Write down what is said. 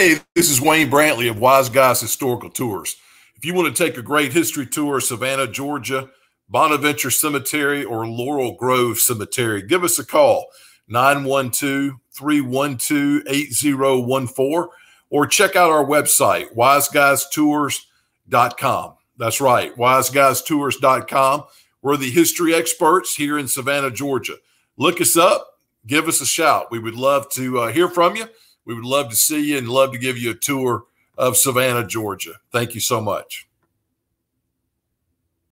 Hey, this is Wayne Brantley of Wise Guys Historical Tours. If you want to take a great history tour of Savannah, Georgia, Bonaventure Cemetery, or Laurel Grove Cemetery, give us a call 912 312 8014 or check out our website, wiseguystours.com. That's right, wiseguystours.com. We're the history experts here in Savannah, Georgia. Look us up, give us a shout. We would love to uh, hear from you. We would love to see you and love to give you a tour of Savannah, Georgia. Thank you so much.